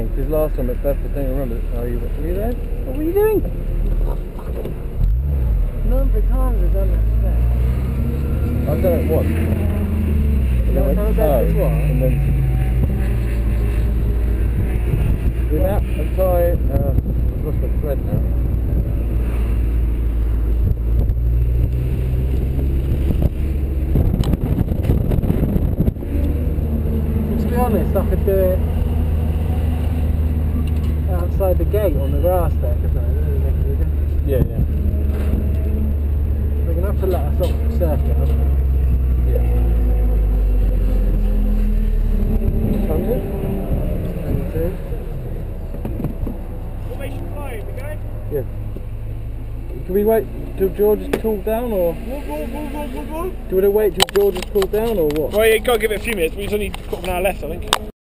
Saying, because last time at Bedford, don't you remember? Oh, you were you there? What were you doing? Number of times I've done that. I've done it once. And then went, done it twice. and then without a tie, uh, I've lost my thread now. To be honest, I could do it outside the gate on the grass there, couldn't I? It doesn't really make any difference. Yeah, yeah. We're going the circuit, we? Yeah. We? Yeah. Can we wait till George is cooled down, or Whoa, whoa, whoa, do we wait till George is cooled down, or what? Well, you got to give it a few minutes. We've only got an hour left, I think.